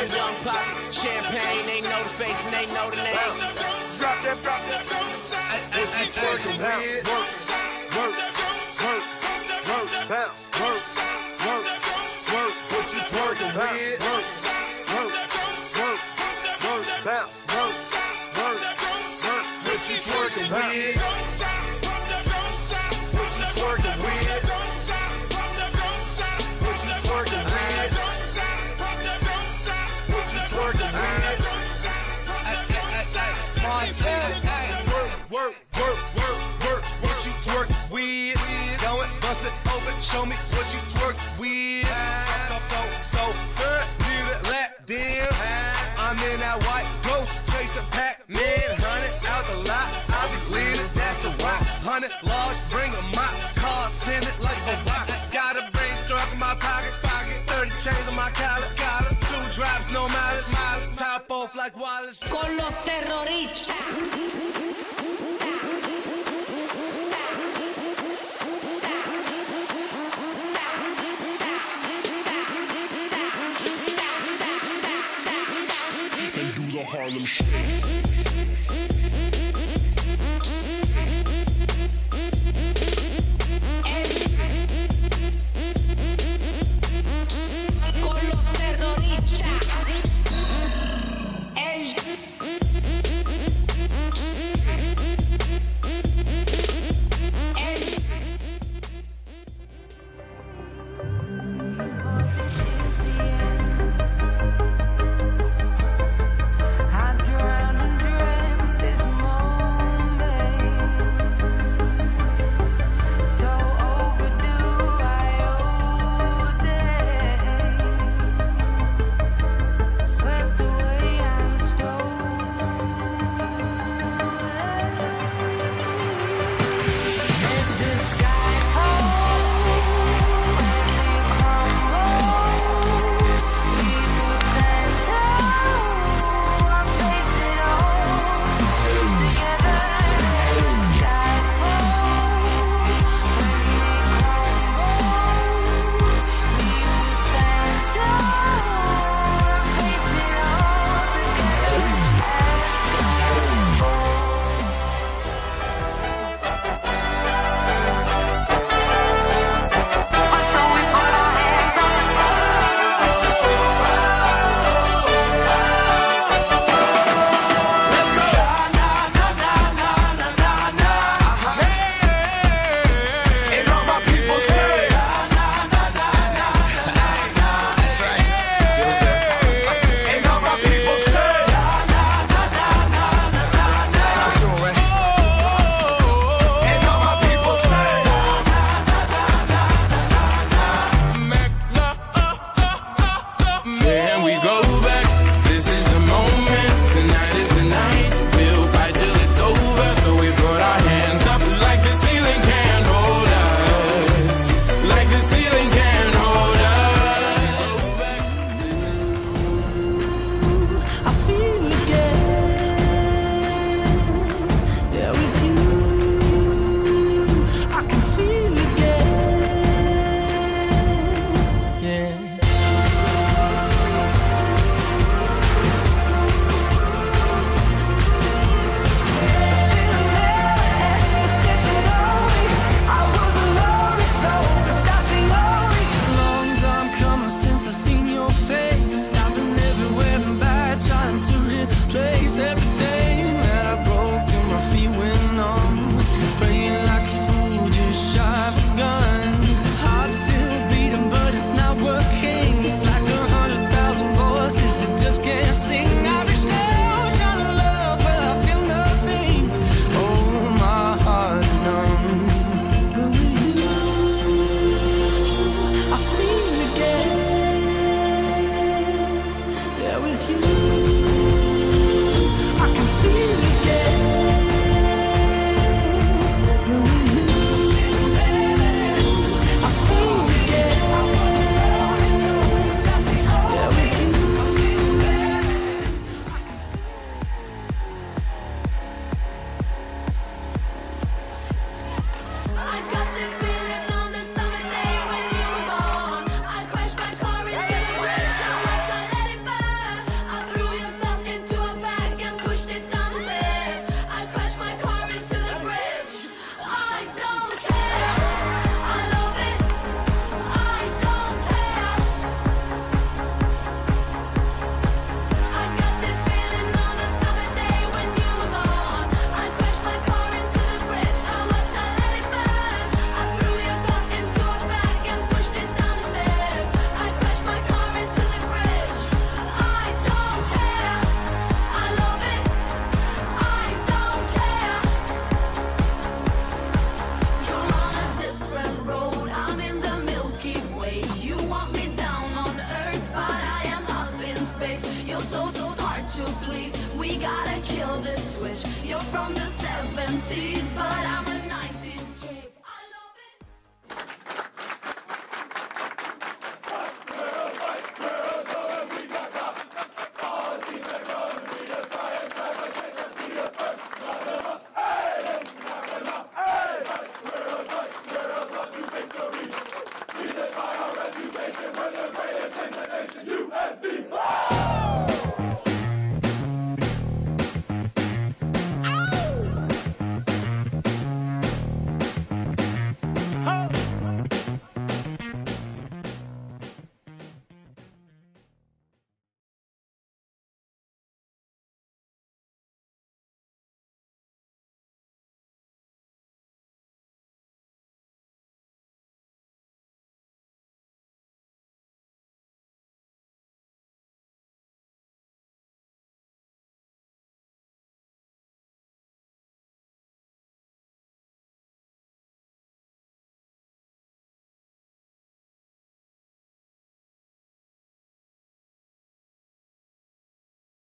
twerking Bounce on with? young pop, champagne, they know the face and they know the name. Drop that, drop that, what you twerking with? And bust it open, show me what you twerk with. So, so, so, third, need a lap dance. I'm in that white ghost, chasing Pac-Man, hundred out the lot. I be leading, that's a rock. Hundred large, bring a mop, car, send it like a rock. Got a brain struck in my pocket, pocket. 30 chains on my collar, collar. Two drops, no mileage, mileage. Top off like Wallace. con los terroristas. Harlem Shake.